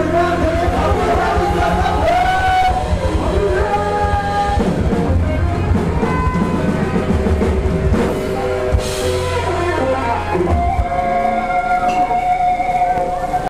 ¡Vamos, vamos!